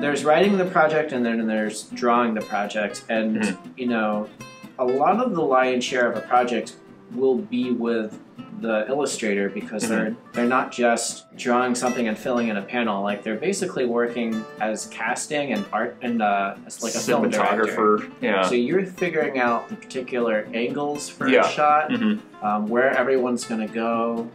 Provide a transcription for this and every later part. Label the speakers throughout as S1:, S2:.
S1: there's writing the project and then there's drawing the project and
S2: Mhm.
S1: you know a lot of the lion's share of a project will be with the illustrator because they're they're not just drawing something and filling in a panel like they're basically working as casting and art and uh, as like a film director.
S2: Yeah.
S1: So you're figuring out the particular angles for
S2: Yeah.
S1: a shot,
S2: hmm
S1: um, where everyone's going to go.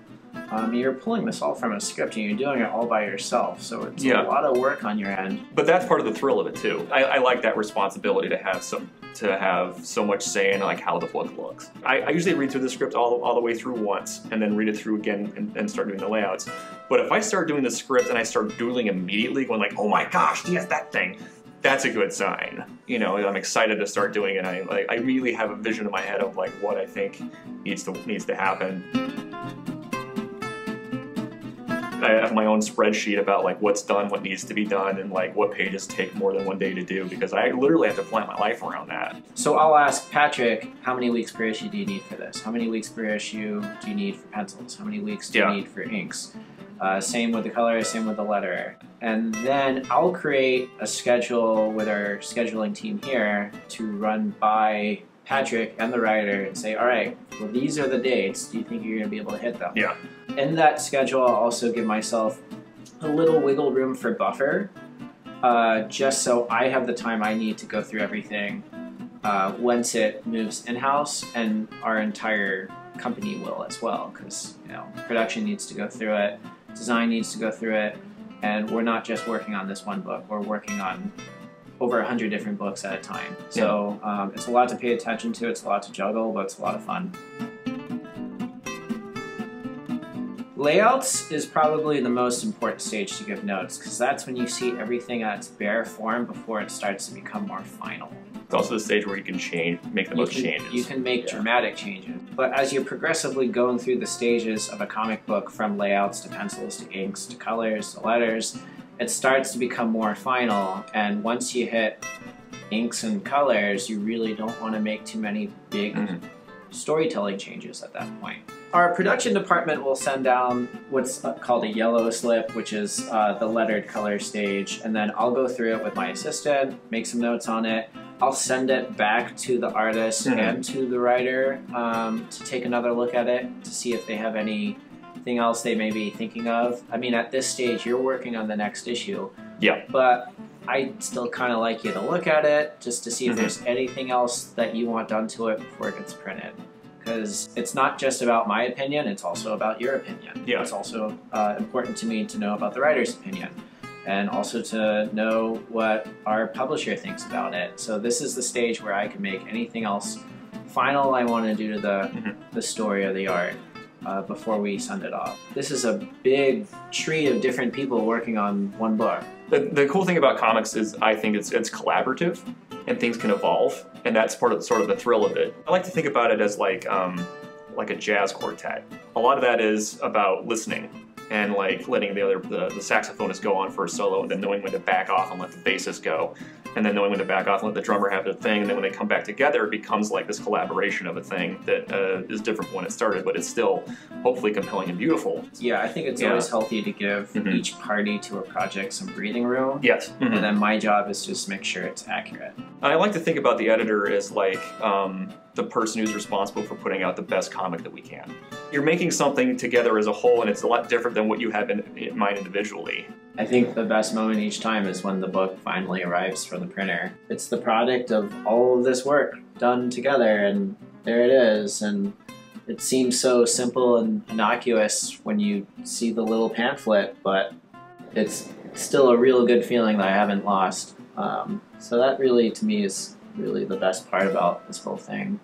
S1: Um, you're pulling this all from a script and you're doing it all by yourself. So it's
S2: Yeah.
S1: a lot of work on your end.
S2: But that's part of the thrill of it too. I, I like that responsibility to have some to have so much say in like how the book looks. I, I usually read through the script all, all the way through once and then read it through again and, and start doing the layouts. But if I start doing the script and I start doodling immediately, going like, oh my gosh, yes, that thing, that's a good sign. You know, I'm excited to start doing it. I like I really have a vision in my head of like what I think needs to needs to happen. I have my own spreadsheet about like what's done, what needs to be done, and like what pages take more than one day to do because I literally have to plan my life around that.
S1: So I'll ask Patric, how many weeks per issue do you need for this? How many weeks per issue do you need for pencils? How many weeks do
S2: Yeah.
S1: you need for inks? Uh, same with the color, same with the letter. And then I'll create a schedule with our scheduling team here to run by Patric and the writer and say, all right, well, these are the dates. Do you think you're going to be able to hit them?
S2: Yeah.
S1: In that schedule, I'll also give myself a little wiggle room for buffer, uh, just so I have the time I need to go through everything uh, once it moves in-house, and our entire company will as well, because you know production needs to go through it, design needs to go through it, and we're not just working on this one book. We're working on over a hundred different books at a time. So um, it's a lot to pay attention to. It's a lot to juggle, but it's a lot of fun. Layouts is probably the most important stage to give notes because that's when you see everything at its bare form before it starts to become more final.
S2: It's also the stage where you can change, make the
S1: You
S2: most
S1: can,
S2: changes.
S1: you can make
S2: Yeah.
S1: dramatic changes, but as you're progressively going through the stages of a comic book from layouts to pencils to inks to colors to letters, it starts to become more final. And once you hit inks and colors, you really don't want to make too many big
S2: Mhm.
S1: Storytelling changes at that point. Our production department will send down what's called a yellow slip, which is uh, the lettered color stage, and then I'll go through it with my assistant, make some notes on it. I'll send it back to the artist
S2: Mhm.
S1: and to the writer um, to take another look at it to see if they have anything else they may be thinking of. I mean, at this stage, you're working on the next issue.
S2: Yeah.
S1: But I still kind of like you to look at it just to see if
S2: Mhm.
S1: there's anything else that you want done to it before it gets printed. Because it's not just about my opinion, it's also about your opinion.
S2: Yeah.
S1: It's also uh, important to me to know about the writer's opinion and also to know what our publisher thinks about it. So this is the stage where I can make anything else final I want to do to the,
S2: Mhm.
S1: the story or the art uh, before we send it off. This is a big tree of different people working on one book.
S2: The, the cool thing about comics is I think it's it's collaborative and things can evolve and that's part of sort of the thrill of it. I like to think about it as like um, like a jazz quartet. A lot of that is about listening and like letting the other the, the saxophonist go on for a solo and then knowing when to back off and let the bassist go and then knowing when to back off and let the drummer have the thing and then when they come back together it becomes like this collaboration of a thing that uh, is different from when it started but it's still hopefully compelling and beautiful.
S1: Yeah, I think it's
S2: Yeah.
S1: always healthy to give
S2: Mhm.
S1: each party to a project some breathing room.
S2: Yes. Mhm.
S1: And then my job is just make sure it's accurate.
S2: I like to think about the editor as like um, the person who's responsible for putting out the best comic that we can. You're making something together as a whole, and it's a lot different than what you have in, in mind individually.
S1: I think the best moment each time is when the book finally arrives for the printer. It's the product of all of this work done together, and there it is. And it seems so simple and innocuous when you see the little pamphlet, but it's still a real good feeling that I haven't lost. Um, so that really, to me, is really the best part about this whole thing.